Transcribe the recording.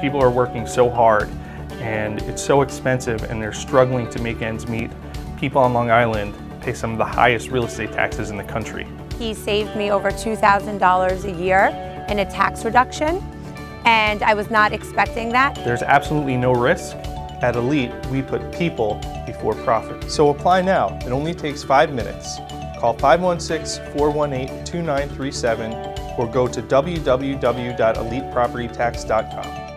People are working so hard and it's so expensive and they're struggling to make ends meet. People on Long Island pay some of the highest real estate taxes in the country. He saved me over $2,000 a year in a tax reduction, and I was not expecting that. There's absolutely no risk. At Elite, we put people before profit. So apply now. It only takes five minutes. Call 516-418-2937 or go to www.elitepropertytax.com.